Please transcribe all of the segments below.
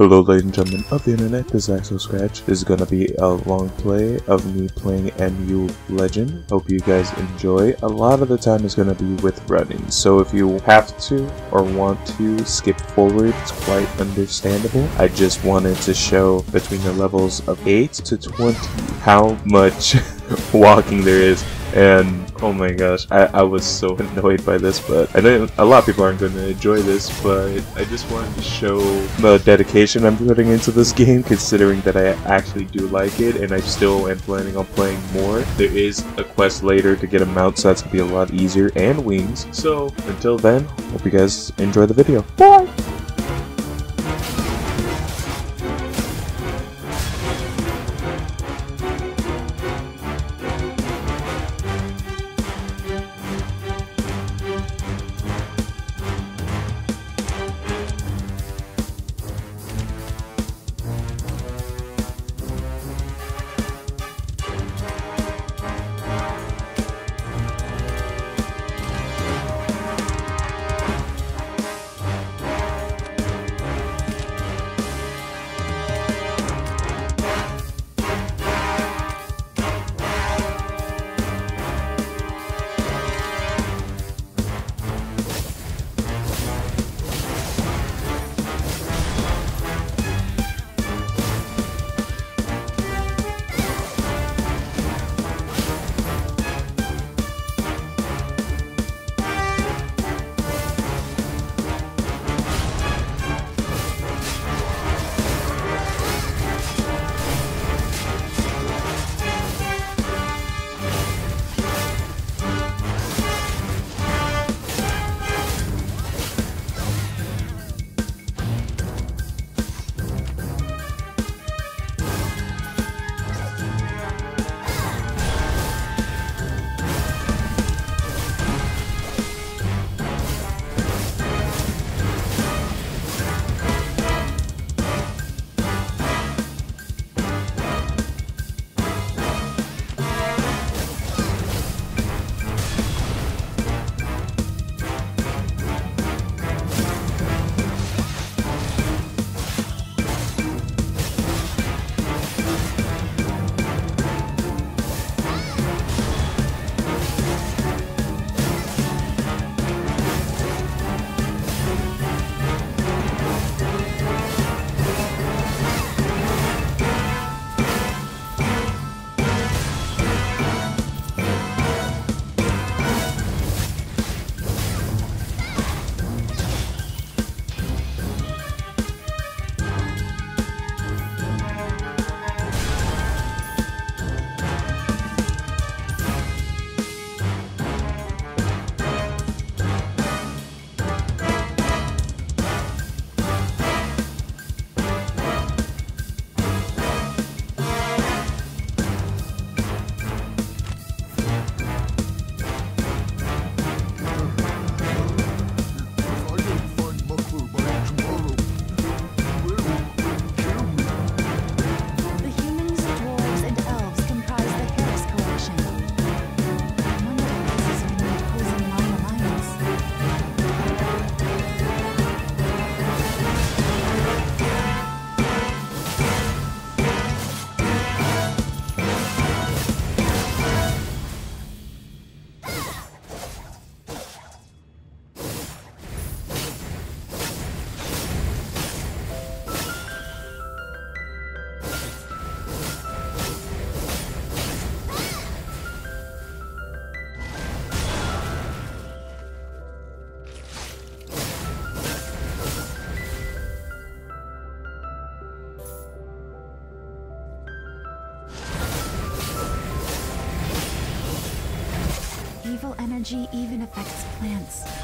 Hello ladies and gentlemen of the internet, this is Axel Scratch. This is gonna be a long play of me playing MU Legend. Hope you guys enjoy. A lot of the time is gonna be with running, so if you have to or want to skip forward, it's quite understandable. I just wanted to show between the levels of 8 to 20 how much walking there is and oh my gosh, I, I was so annoyed by this, but I know a lot of people aren't going to enjoy this, but I just wanted to show the dedication I'm putting into this game, considering that I actually do like it, and I still am planning on playing more. There is a quest later to get a mount, so that's going to be a lot easier, and wings. So, until then, hope you guys enjoy the video. Bye! Energy even affects plants.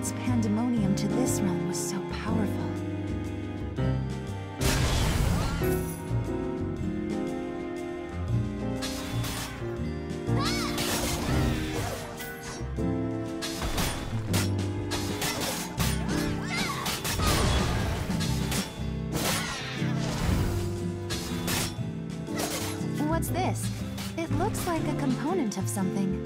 Pandemonium to this realm was so powerful. What's this? It looks like a component of something.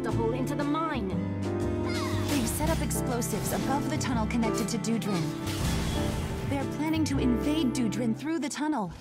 Blast hole into the mine. They've set up explosives above the tunnel connected to Dudrin. They're planning to invade Dudrin through the tunnel.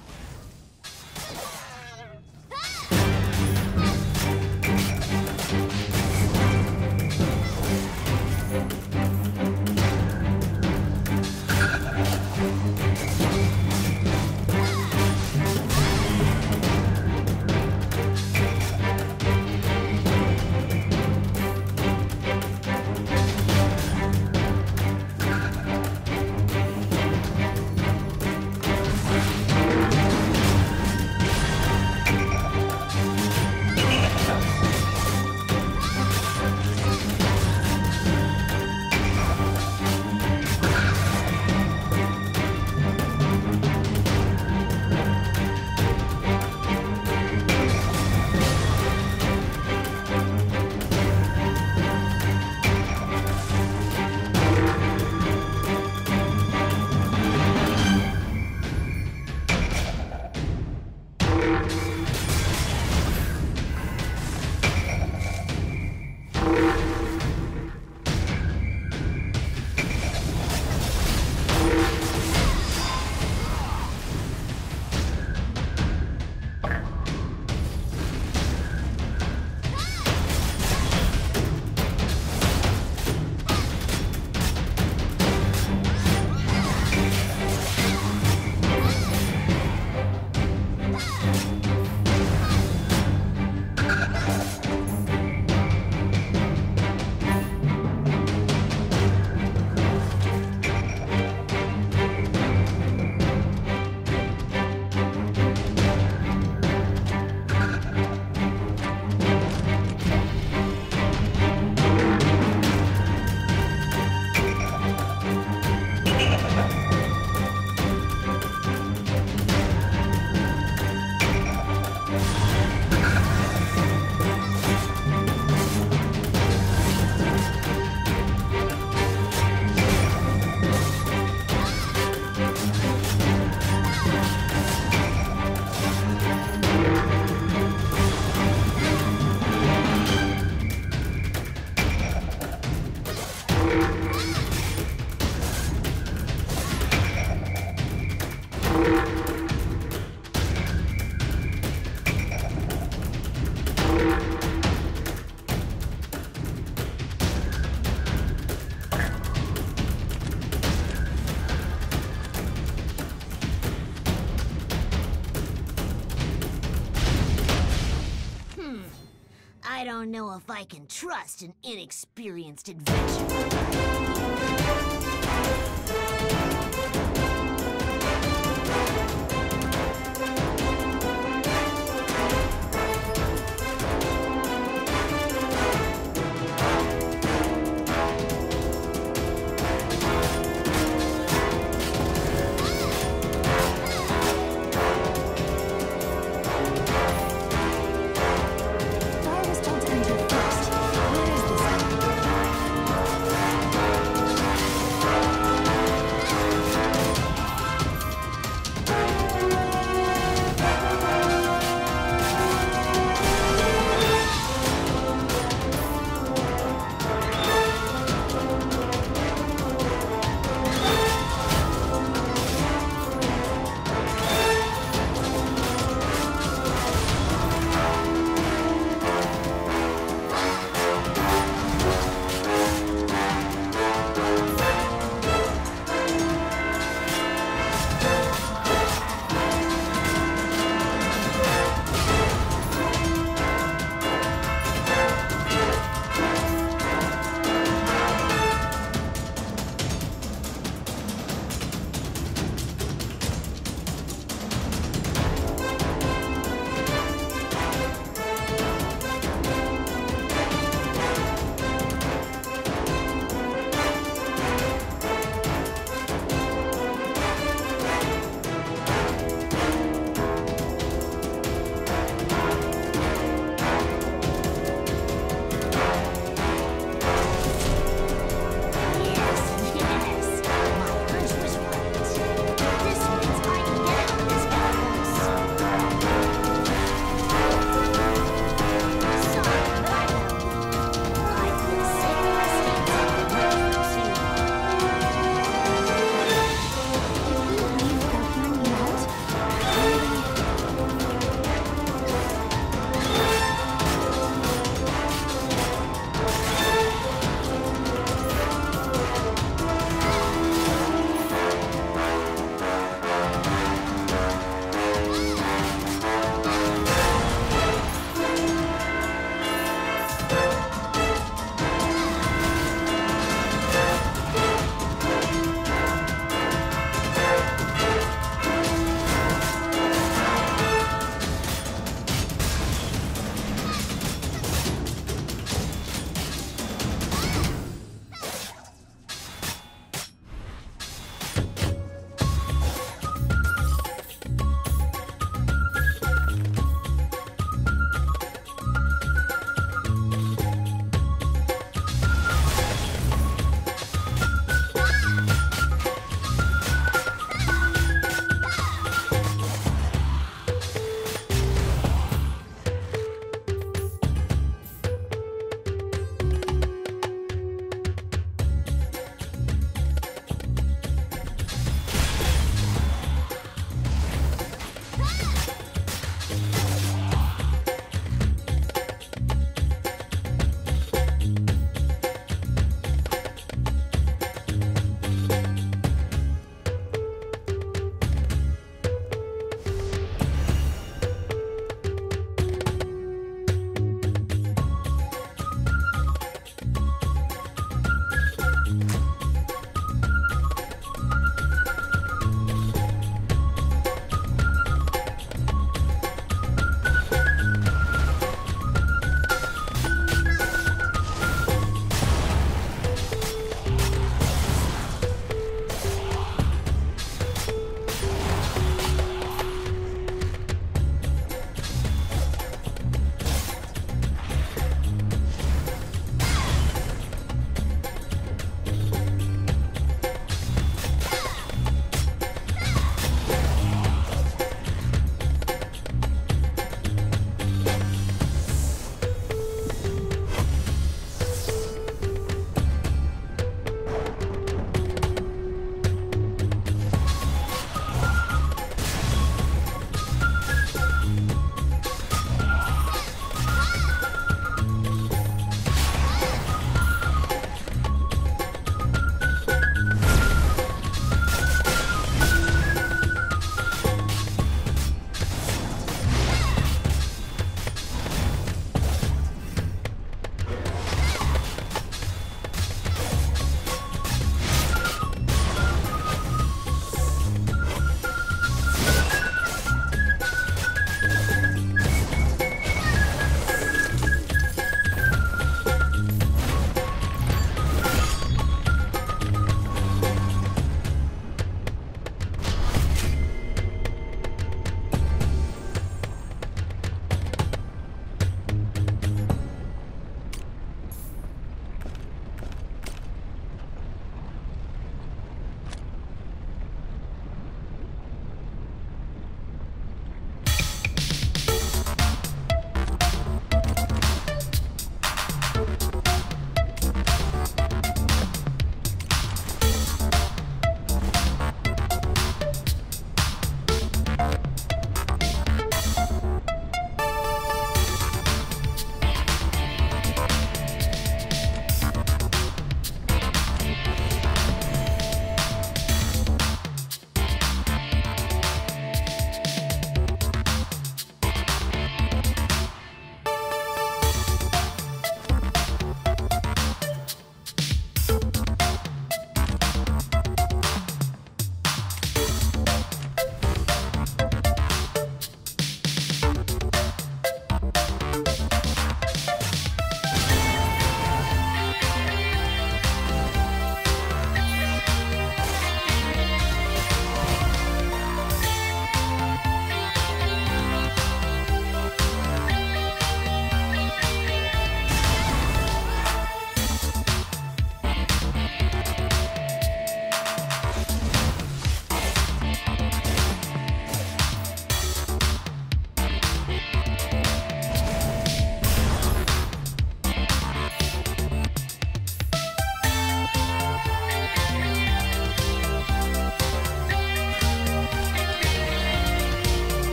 Know if I can trust an inexperienced adventurer.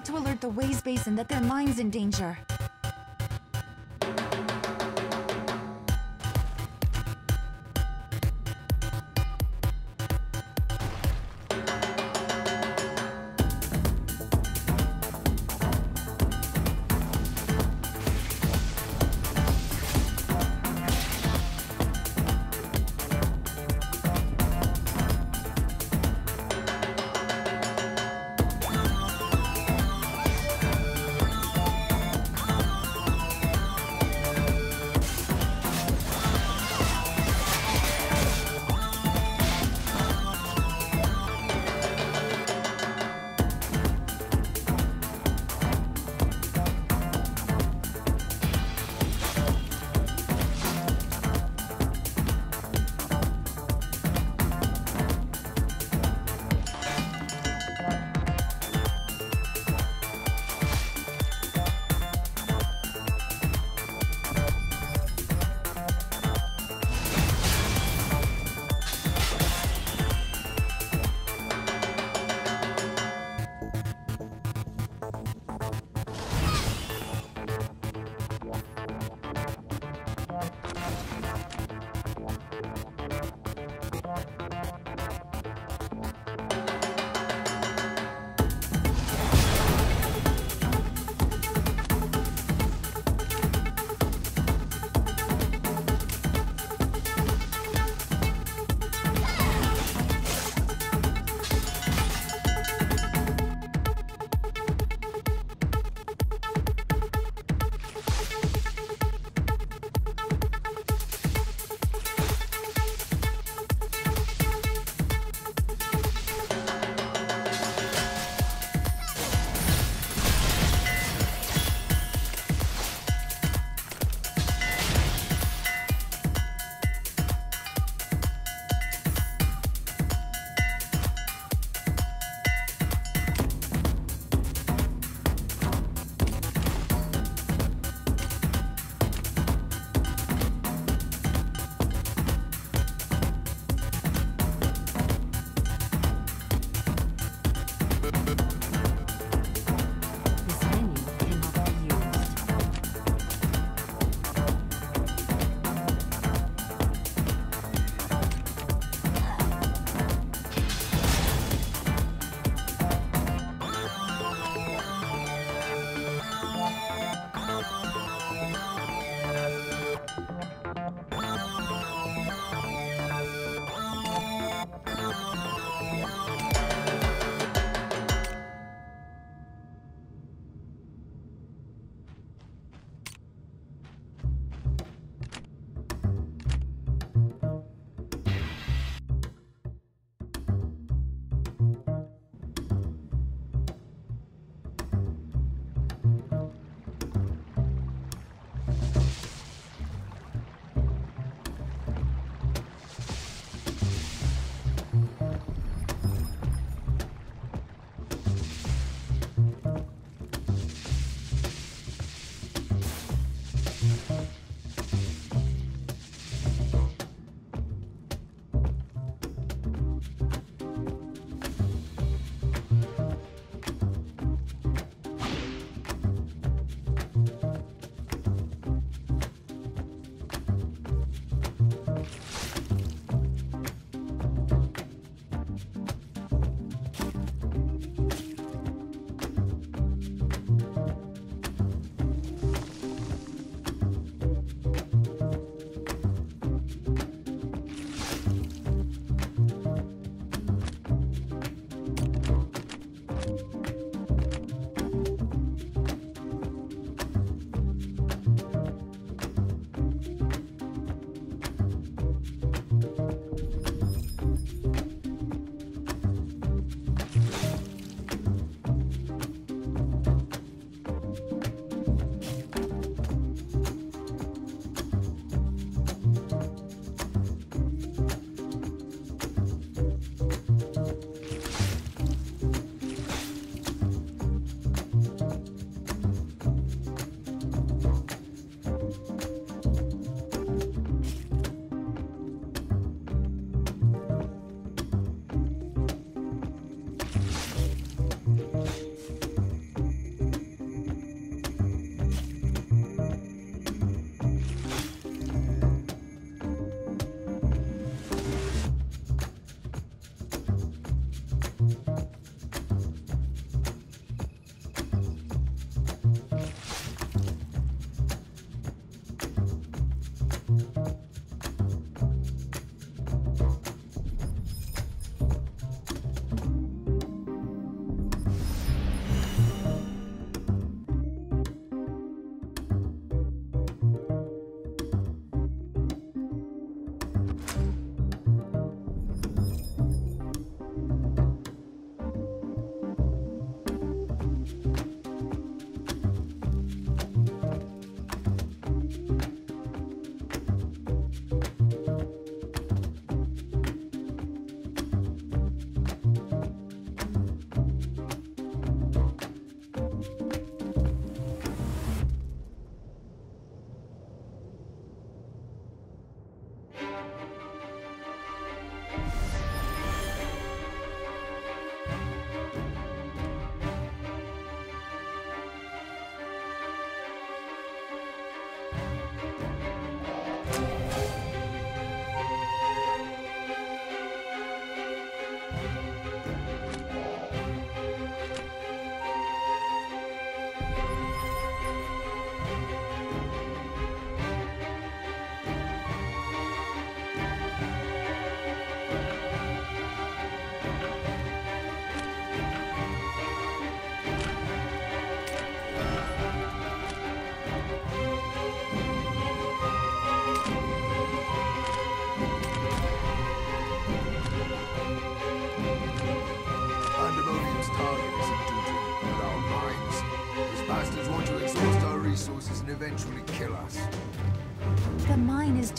Got to alert the Ways Basin that their mine's in danger.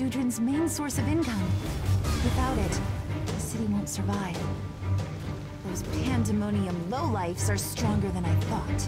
Dudrin's main source of income. Without it, the city won't survive. Those pandemonium lowlifes are stronger than I thought.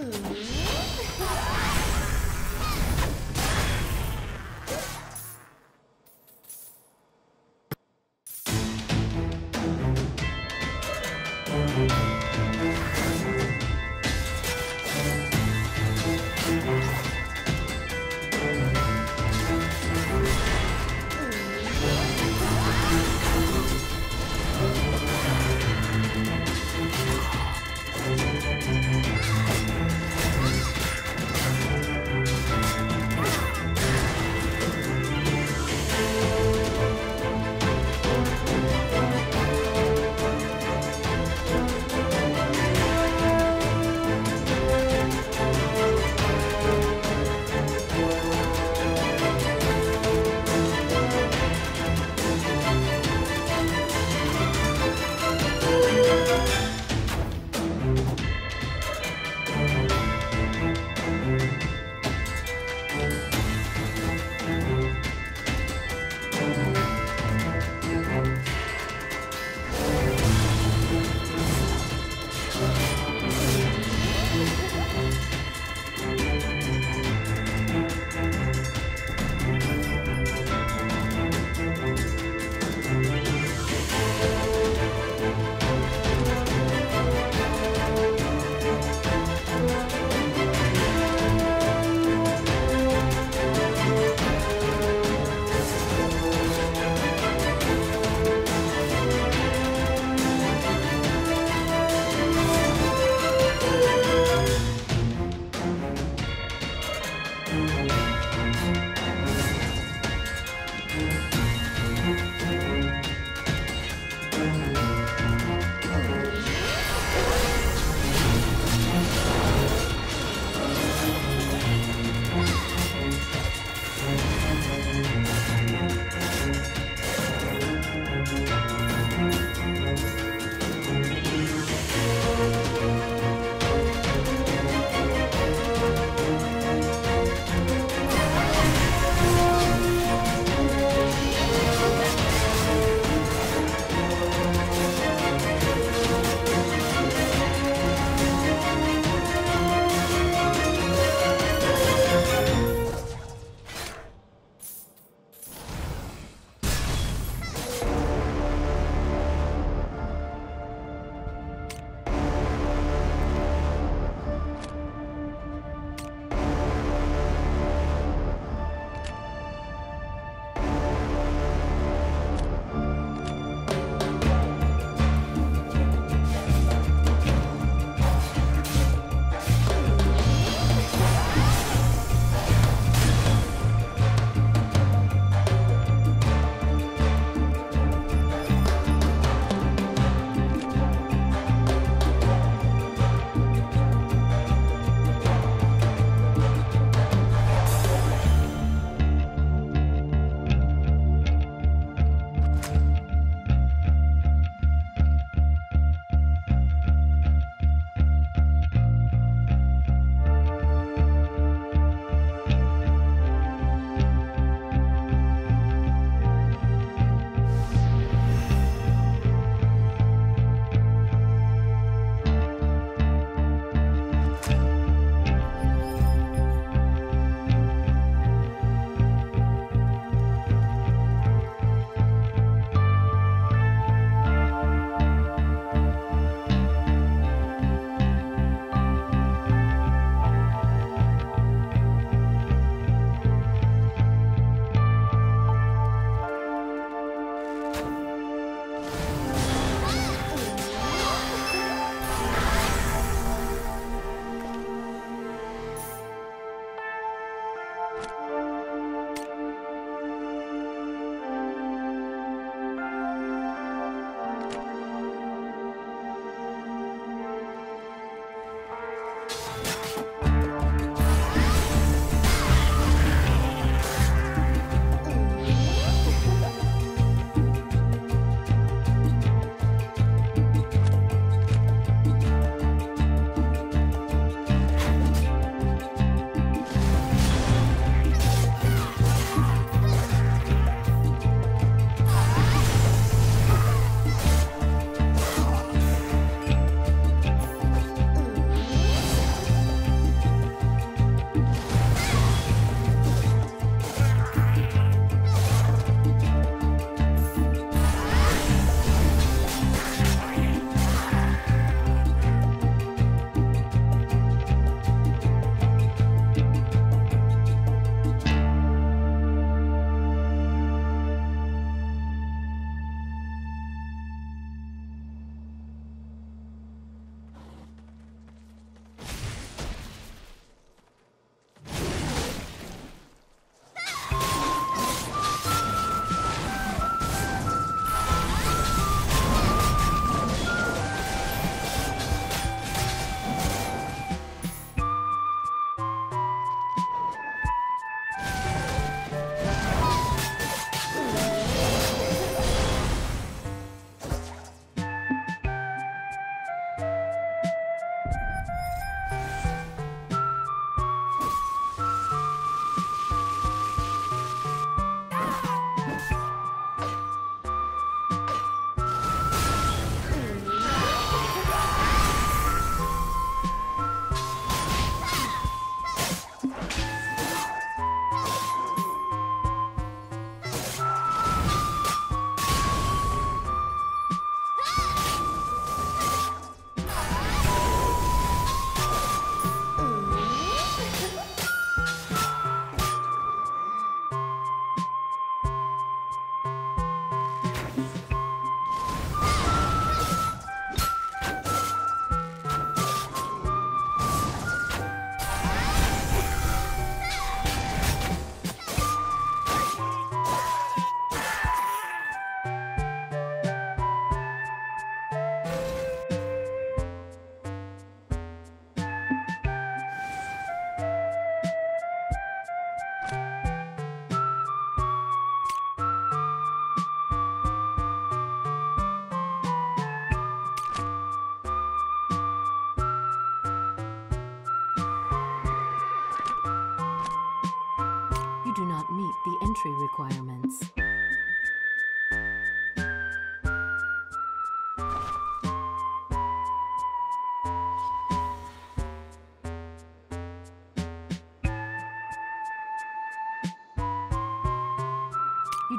Ooh.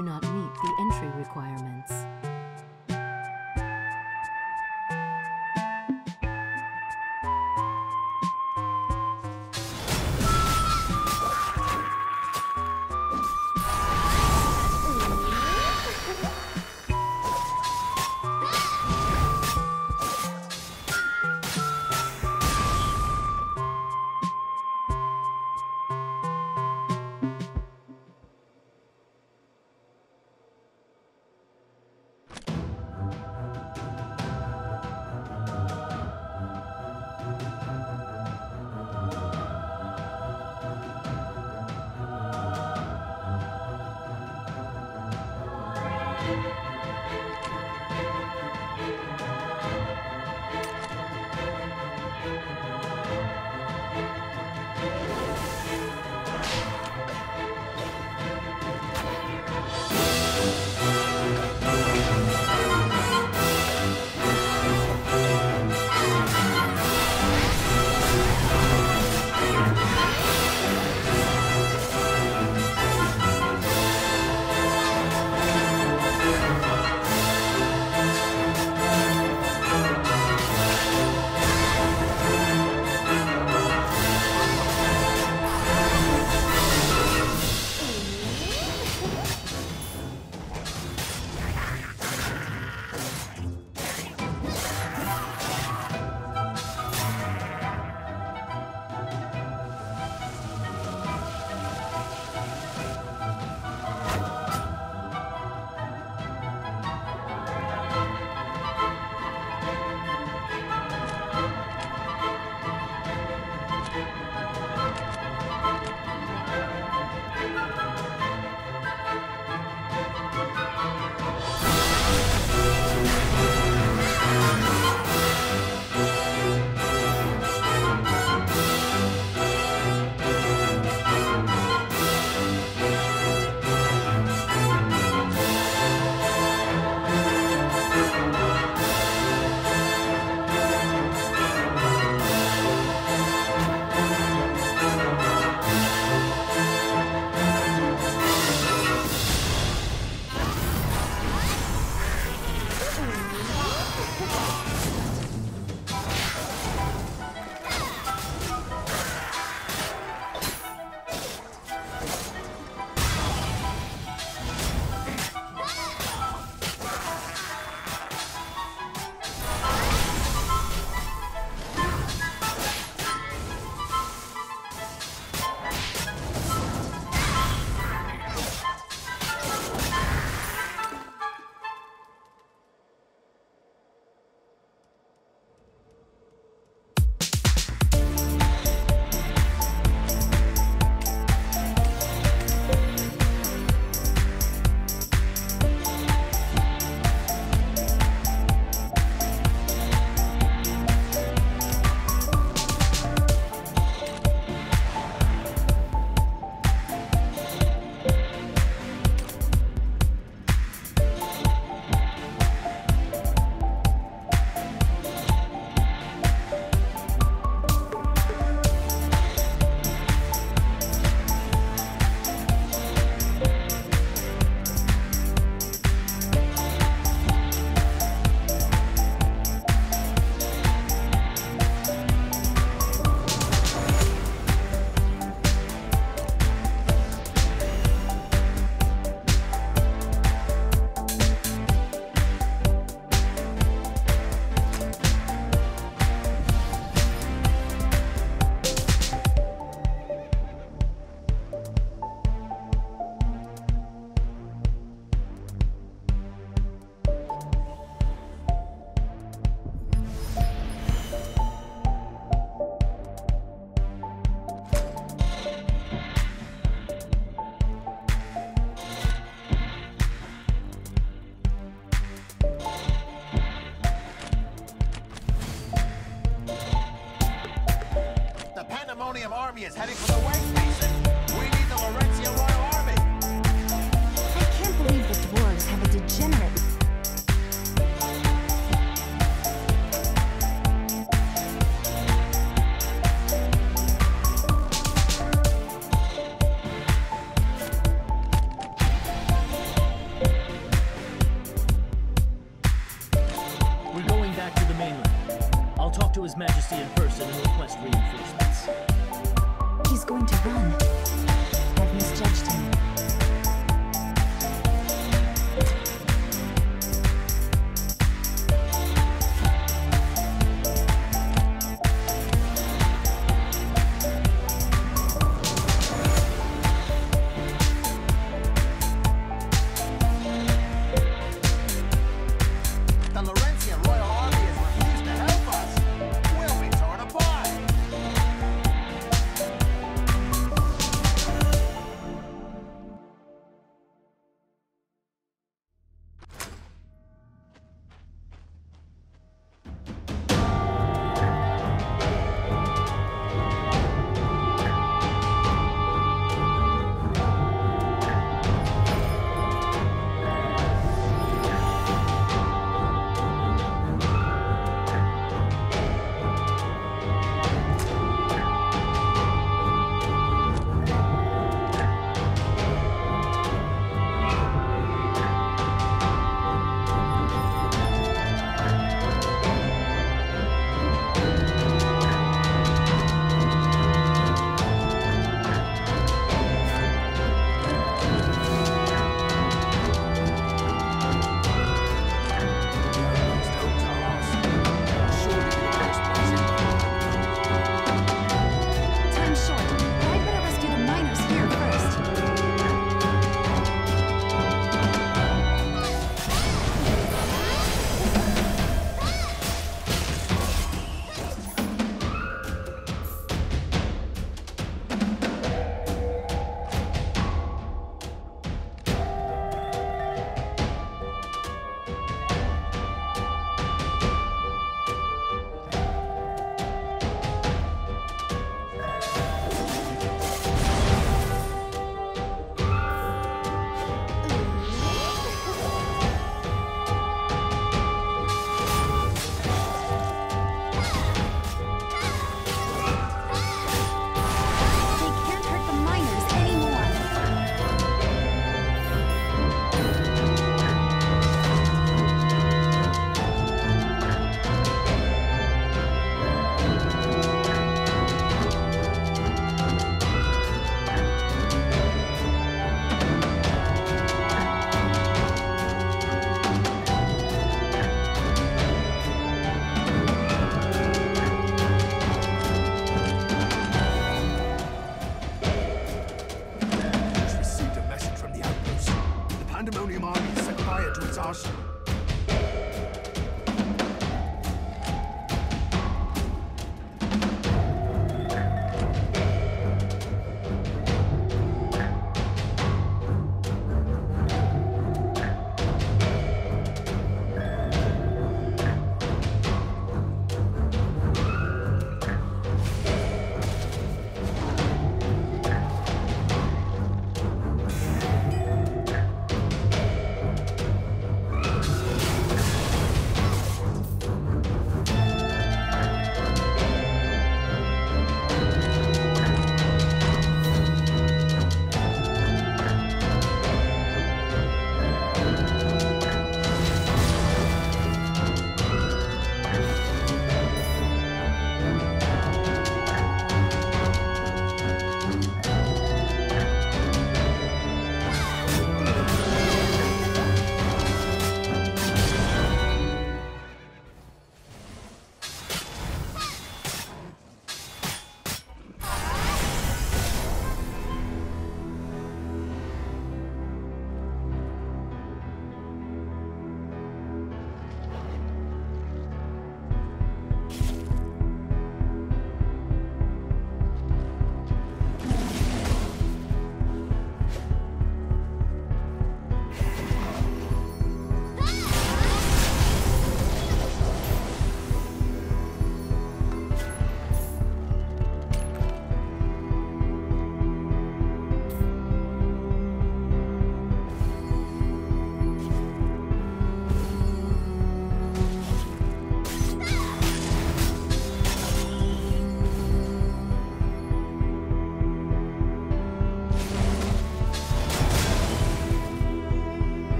Do not meet the entry requirements.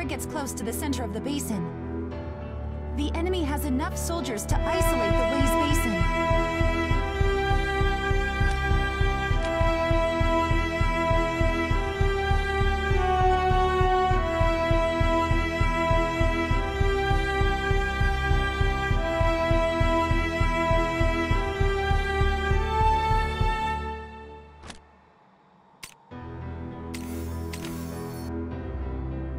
Before it gets close to the center of the basin. The enemy has enough soldiers to isolate the